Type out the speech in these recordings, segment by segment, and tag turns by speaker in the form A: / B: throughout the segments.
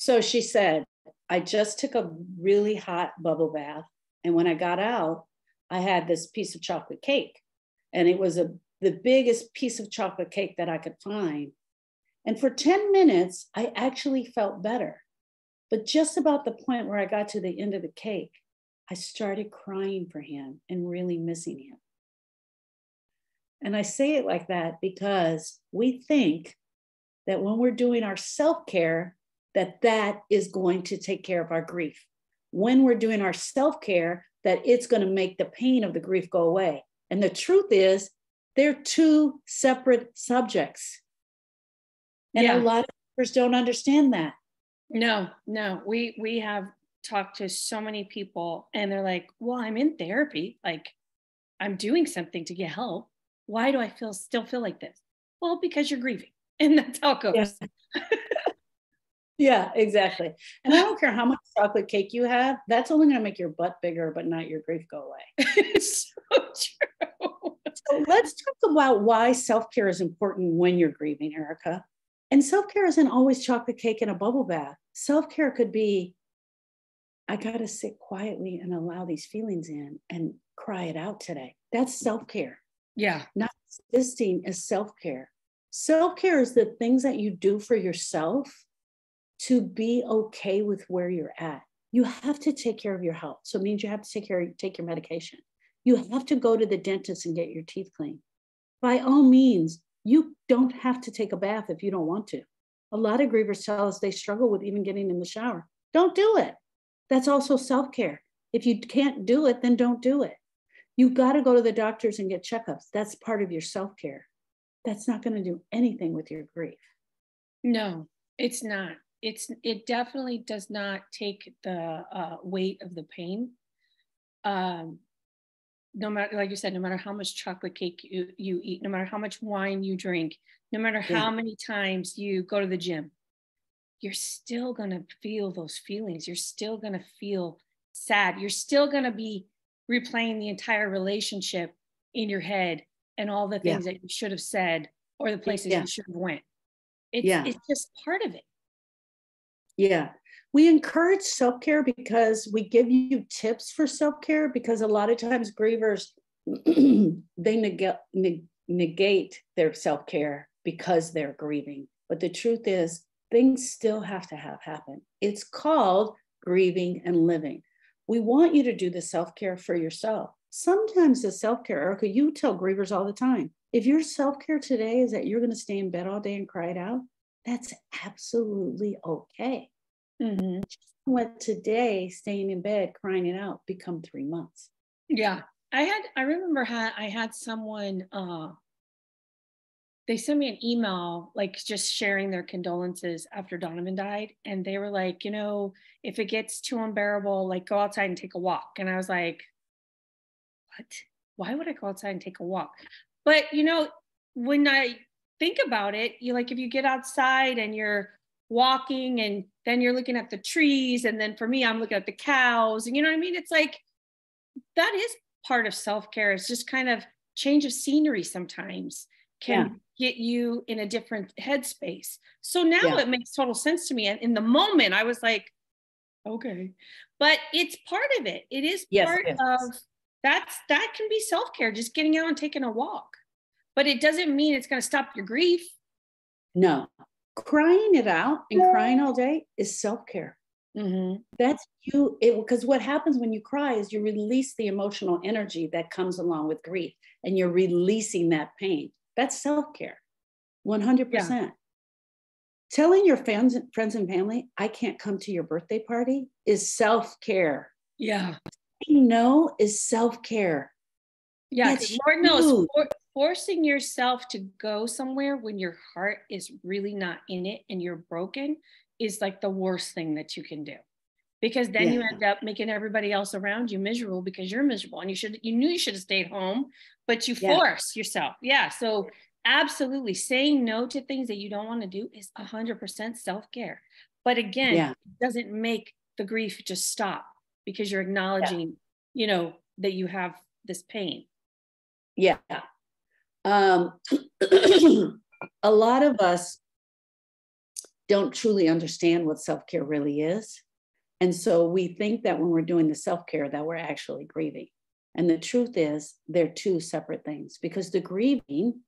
A: So she said, I just took a really hot bubble bath. And when I got out, I had this piece of chocolate cake. And it was a the biggest piece of chocolate cake that I could find. And for 10 minutes, I actually felt better. But just about the point where I got to the end of the cake, I started crying for him and really missing him. And I say it like that because we think that when we're doing our self-care, that that is going to take care of our grief. When we're doing our self-care, that it's going to make the pain of the grief go away. And the truth is, they're two separate subjects. And yeah. a lot of people don't understand that.
B: No, no. We we have talked to so many people and they're like, "Well, I'm in therapy. Like I'm doing something to get help. Why do I feel still feel like this?" Well, because you're grieving. And that's how it goes.
A: Yeah. yeah, exactly. And I don't care how much chocolate cake you have, that's only going to make your butt bigger, but not your grief go away.
B: it's so true.
A: So let's talk about why self care is important when you're grieving, Erica. And self care isn't always chocolate cake and a bubble bath. Self care could be I got to sit quietly and allow these feelings in and cry it out today. That's self care.
B: Yeah.
A: Not existing is self care. Self care is the things that you do for yourself to be okay with where you're at. You have to take care of your health. So it means you have to take care, take your medication. You have to go to the dentist and get your teeth cleaned. By all means, you don't have to take a bath if you don't want to. A lot of grievers tell us they struggle with even getting in the shower. Don't do it. That's also self care. If you can't do it, then don't do it. You've got to go to the doctors and get checkups. That's part of your self care. That's not going to do anything with your grief.
B: No, it's not. It's it definitely does not take the uh, weight of the pain. Um, no matter like you said no matter how much chocolate cake you, you eat no matter how much wine you drink no matter how many times you go to the gym you're still going to feel those feelings you're still going to feel sad you're still going to be replaying the entire relationship in your head and all the things yeah. that you should have said or the places yeah. you should have went it's, yeah. it's just part of it
A: yeah we encourage self care because we give you tips for self care because a lot of times grievers they negate, negate their self care because they're grieving. But the truth is, things still have to have happen. It's called grieving and living. We want you to do the self care for yourself. Sometimes the self care, Erica, you tell grievers all the time if your self care today is that you're going to stay in bed all day and cry it out, that's absolutely okay. Mm-hmm. Let today staying in bed crying it out become three months.
B: Yeah. I had I remember had I had someone uh they sent me an email like just sharing their condolences after Donovan died and they were like, you know, if it gets too unbearable, like go outside and take a walk. And I was like, what? Why would I go outside and take a walk? But you know, when I think about it, you like if you get outside and you're walking and then you're looking at the trees and then for me i'm looking at the cows and you know what i mean it's like that is part of self-care it's just kind of change of scenery sometimes can yeah. get you in a different headspace so now yeah. it makes total sense to me and in the moment i was like okay but it's part of it it is yes, part yes. of that's that can be self-care just getting out and taking a walk but it doesn't mean it's going to stop your grief.
A: No. Crying it out and crying all day is self-care. Mm-hmm. that's you because what happens when you cry is you release the emotional energy that comes along with grief and you're releasing that pain. That's self-care. 100% yeah. telling your friends friends and family i can't come to your birthday party is self-care.
B: Yeah.
A: Saying no is self-care.
B: Yeah lord knows forcing yourself to go somewhere when your heart is really not in it and you're broken is like the worst thing that you can do. Because then yeah. you end up making everybody else around you miserable because you're miserable and you should you knew you should have stayed home but you yeah. force yourself. Yeah so absolutely saying no to things that you don't want to do is 100% self-care. But again yeah. it doesn't make the grief just stop because you're acknowledging you know that you have this pain.
A: Yeah um, a lot of us don't truly understand what self-care really is. And so we think that when we're doing the self-care that we're actually grieving. And the truth is they're two separate things because the grieving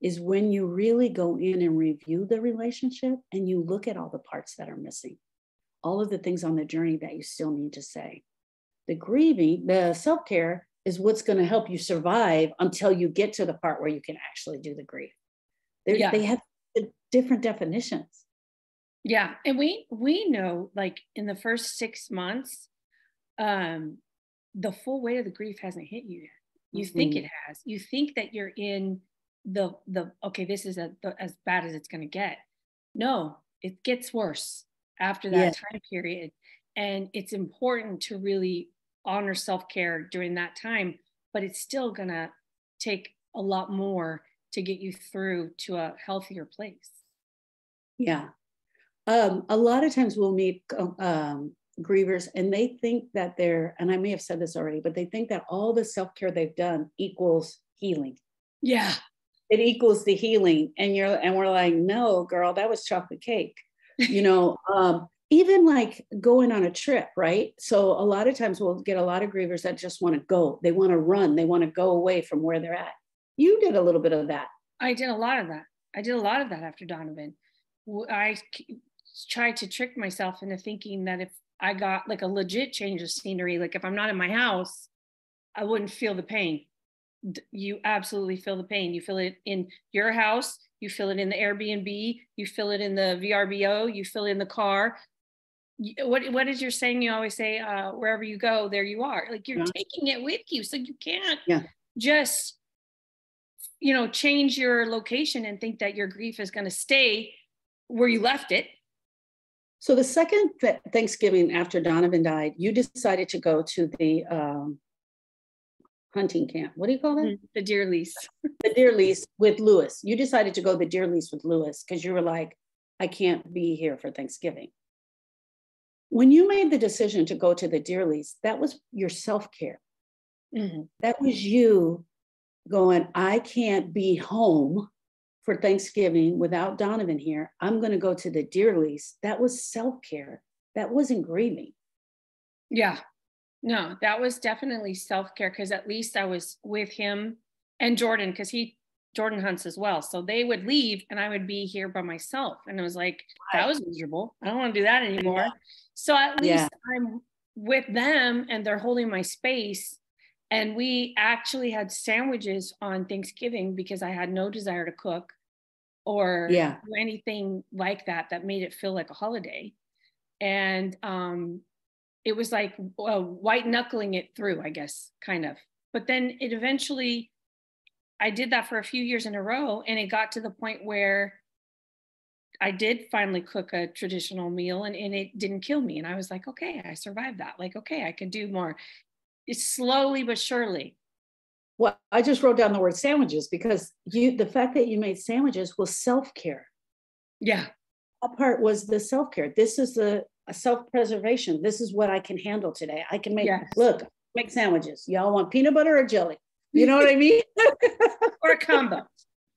A: is when you really go in and review the relationship and you look at all the parts that are missing, all of the things on the journey that you still need to say. The grieving, the self care is what's going to help you survive until you get to the part where you can actually do the grief. Yeah. They have different definitions.
B: Yeah, and we we know like in the first six months, um, the full weight of the grief hasn't hit you yet. You mm-hmm. think it has. You think that you're in the the okay this is a, the, as bad as it's going to get no it gets worse after that yeah. time period and it's important to really honor self-care during that time but it's still going to take a lot more to get you through to a healthier place.
A: Yeah. Um, a lot of times we'll meet um, grievers and they think that they're and i may have said this already but they think that all the self-care they've done equals healing.
B: Yeah.
A: It equals the healing. And you're and we're like no girl that was chocolate cake. You know um, even like going on a trip right? So a lot of times we'll get a lot of grievers that just want to go. They want to run. They want to go away from where they're at. You did a little bit of that.
B: I did a lot of that. I did a lot of that after donovan. I tried to trick myself into thinking that if i got like a legit change of scenery like if i'm not in my house i wouldn't feel the pain. You absolutely feel the pain. You feel it in your house, you feel it in the Airbnb, you feel it in the VRBO, you feel it in the car. What what is your saying? You always say, uh, wherever you go, there you are. Like you're yeah. taking it with you, so you can't
A: yeah.
B: just you know change your location and think that your grief is going to stay where you left it.
A: So the second Thanksgiving after Donovan died, you decided to go to the um, hunting camp. What do you call that? Mm-hmm.
B: The deer lease.
A: the deer lease with Lewis. You decided to go the deer lease with Lewis because you were like, I can't be here for Thanksgiving. When you made the decision to go to the deer lease, that was your self care. Mm-hmm. That was you going, I can't be home for Thanksgiving without Donovan here. I'm going to go to the deer lease. That was self care. That wasn't grieving.
B: Yeah. No, that was definitely self care because at least I was with him and Jordan because he Jordan hunts as well. So they would leave and I would be here by myself. And it was like, that was miserable. I don't want to do that anymore. So at least yeah. I'm with them and they're holding my space. And we actually had sandwiches on Thanksgiving because I had no desire to cook or
A: yeah.
B: do anything like that that made it feel like a holiday. And um, it was like uh, white knuckling it through, I guess, kind of. But then it eventually, I did that for a few years in a row, and it got to the point where I did finally cook a traditional meal and, and it didn't kill me. And I was like, okay, I survived that. Like, okay, I can do more. It's slowly but surely.
A: Well, I just wrote down the word sandwiches because you the fact that you made sandwiches was self-care.
B: Yeah.
A: That part was the self-care. This is the self-preservation. This is what I can handle today. I can make yes. look, make sandwiches. Y'all want peanut butter or jelly? You know what I mean?
B: or a combo.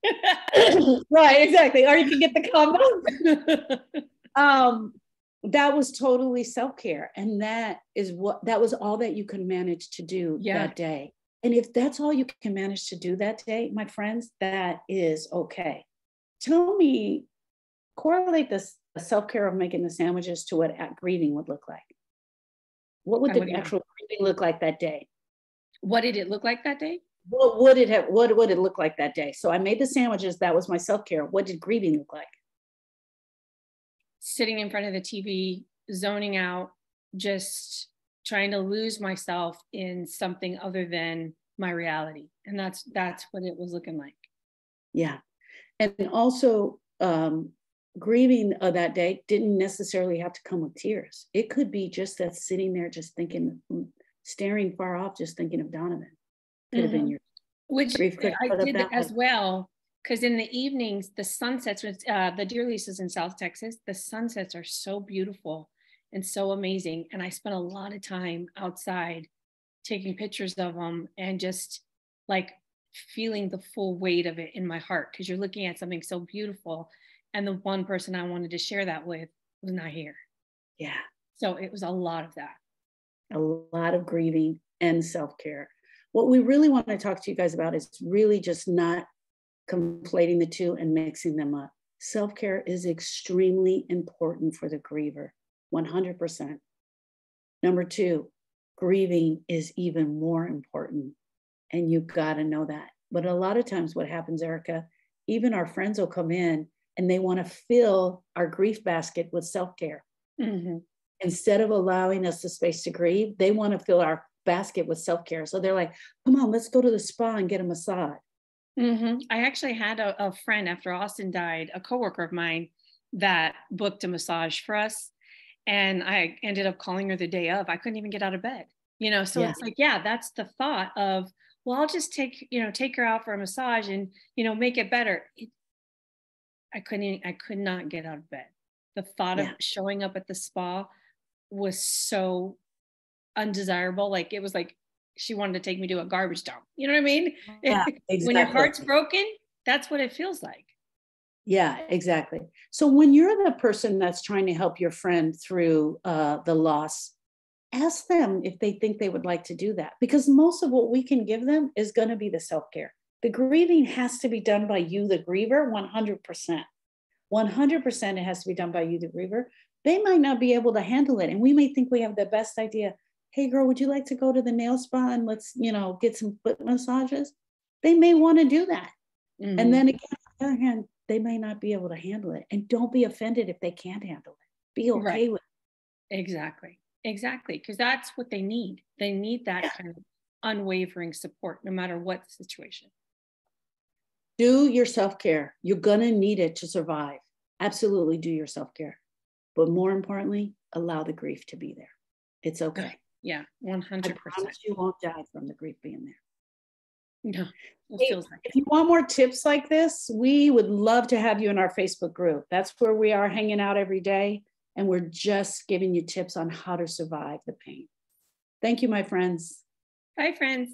A: right, exactly. Or you can get the combo. um, that was totally self-care. And that is what that was all that you could manage to do yeah. that day. And if that's all you can manage to do that day, my friends, that is okay. Tell me, correlate this self care of making the sandwiches to what grieving would look like. What would the actual grieving look like that day?
B: What did it look like that day?
A: What would it have? What would it look like that day? So I made the sandwiches. That was my self care. What did grieving look like?
B: Sitting in front of the TV, zoning out, just trying to lose myself in something other than my reality, and that's that's what it was looking like.
A: Yeah, and also um, grieving of that day didn't necessarily have to come with tears. It could be just that sitting there, just thinking, staring far off, just thinking of Donovan. Mm-hmm. have been your
B: which I did as well. Because in the evenings, the sunsets, uh, the deer leases in South Texas, the sunsets are so beautiful and so amazing. And I spent a lot of time outside taking pictures of them and just like feeling the full weight of it in my heart because you're looking at something so beautiful and the one person I wanted to share that with was not here.
A: Yeah.
B: So it was a lot of that.
A: A lot of grieving and self care. What we really want to talk to you guys about is really just not conflating the two and mixing them up. Self care is extremely important for the griever, 100%. Number two, grieving is even more important. And you've got to know that. But a lot of times, what happens, Erica, even our friends will come in and they want to fill our grief basket with self care. Mm-hmm. Instead of allowing us the space to grieve, they want to fill our basket with self care. So they're like, come on, let's go to the spa and get a massage.
B: Mm-hmm. I actually had a, a friend after Austin died, a coworker of mine that booked a massage for us. And I ended up calling her the day of. I couldn't even get out of bed. You know, so yeah. it's like, yeah, that's the thought of, well, I'll just take, you know, take her out for a massage and, you know, make it better. It, I couldn't, I could not get out of bed. The thought yeah. of showing up at the spa was so undesirable. Like it was like she wanted to take me to a garbage dump. You know what I mean? Yeah, exactly. when your heart's broken, that's what it feels like.
A: Yeah, exactly. So when you're the person that's trying to help your friend through uh, the loss, ask them if they think they would like to do that because most of what we can give them is going to be the self care. The grieving has to be done by you, the griever, 100%. 100% it has to be done by you, the griever. They might not be able to handle it. And we may think we have the best idea hey girl would you like to go to the nail spa and let's you know get some foot massages? They may want to do that. Mm-hmm. and then again on the other hand they may not be able to handle it. And don't be offended if they can't handle it. Be okay right. with
B: it. Exactly. Exactly. Because that's what they need. They need that yeah. kind of unwavering support no matter what the situation.
A: Do your self-care. You're gonna need it to survive. Absolutely do your self-care. But more importantly allow the grief to be there. It's okay
B: yeah, 100%. I
A: promise you won't die from the grief being there.
B: No.
A: Like if you want more tips like this, we would love to have you in our Facebook group. That's where we are hanging out every day. And we're just giving you tips on how to survive the pain. Thank you, my friends.
B: Bye, friends.